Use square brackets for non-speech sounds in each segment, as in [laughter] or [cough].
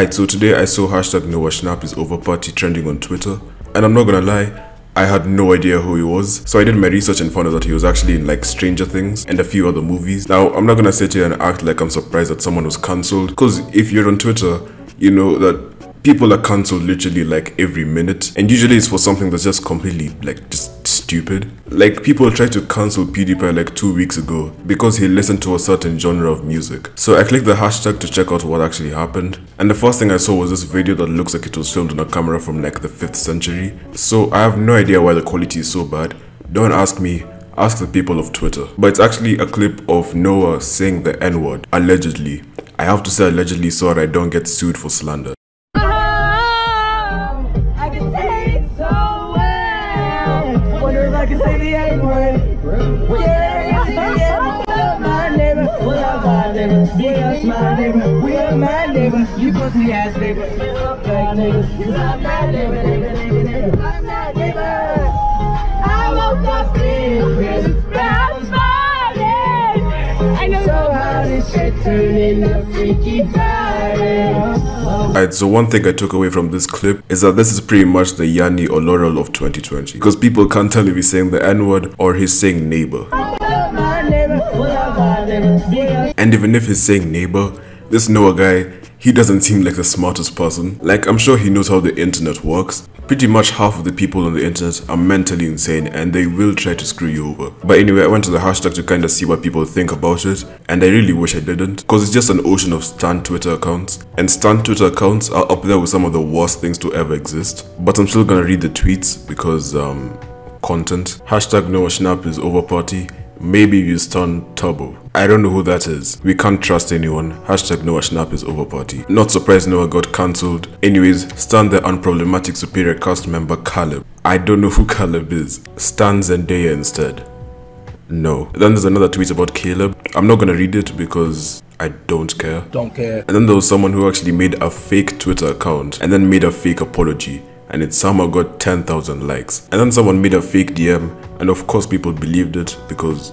Alright, so today I saw hashtag Noah Schnapp is over party trending on Twitter. And I'm not gonna lie, I had no idea who he was. So I did my research and found out that he was actually in like Stranger Things and a few other movies. Now, I'm not gonna sit here and act like I'm surprised that someone was cancelled. Because if you're on Twitter, you know that people are cancelled literally like every minute. And usually it's for something that's just completely like just stupid. Like people tried to cancel PewDiePie like two weeks ago because he listened to a certain genre of music. So I clicked the hashtag to check out what actually happened. And the first thing I saw was this video that looks like it was filmed on a camera from like the 5th century. So I have no idea why the quality is so bad. Don't ask me, ask the people of Twitter. But it's actually a clip of Noah saying the N-word, allegedly. I have to say allegedly so that I don't get sued for slander. Wonder if I can say the A. Yeah, yeah, yeah. We are my neighbor. We are my neighbor. We are my neighbor. We are my neighbor. You pussy ass neighbor. You are my neighbor. You are my neighbor. neighbor. I'm my neighbor. Alright, so one thing I took away from this clip is that this is pretty much the Yanny or Laurel of 2020. Because people can't tell if he's saying the N-word or he's saying neighbor. And even if he's saying neighbor, this Noah guy, he doesn't seem like the smartest person. Like, I'm sure he knows how the internet works. Pretty much half of the people on the internet are mentally insane and they will try to screw you over. But anyway, I went to the hashtag to kind of see what people think about it, and I really wish I didn't, because it's just an ocean of stan Twitter accounts. And stan Twitter accounts are up there with some of the worst things to ever exist. But I'm still gonna read the tweets because, um, content. Hashtag Noah Schnapp is over party. Maybe you stun Turbo. I don't know who that is. We can't trust anyone. Hashtag Noah Schnapp is over party. Not surprised Noah got cancelled. Anyways, stun the unproblematic superior cast member Caleb. I don't know who [laughs] Caleb is. Stan Zendaya instead. No. Then there's another tweet about Caleb. I'm not gonna read it because I don't care. Don't care. And then there was someone who actually made a fake Twitter account and then made a fake apology. And it somehow got 10,000 likes. And then someone made a fake DM, and of course people believed it because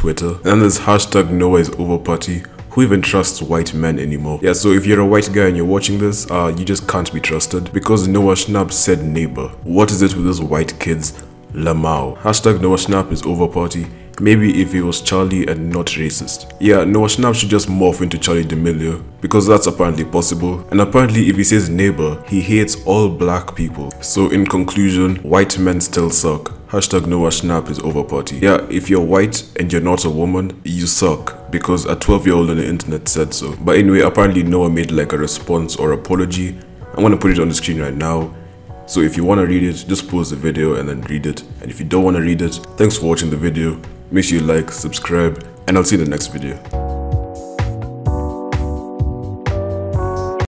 Twitter. And then there's hashtag Noah is over party. Who even trusts white men anymore? Yeah, so if you're a white guy and you're watching this, uh, you just can't be trusted because Noah Schnapp said neighbor. What is it with those white kids? Lamau. Hashtag Noah Schnapp is over party. Maybe if he was Charli and not racist. Yeah, Noah Schnapp should just morph into Charli D'Amelio because that's apparently possible. And apparently if he says neighbor, he hates all black people. So in conclusion, white men still suck. Hashtag Noah Schnapp is over party. Yeah, if you're white and you're not a woman, you suck because a 12 year old on the internet said so. But anyway, apparently Noah made like a response or apology. I'm gonna put it on the screen right now. So if you want to read it, just pause the video and then read it. And if you don't want to read it, thanks for watching the video. Make sure you like, subscribe, and I'll see you in the next video.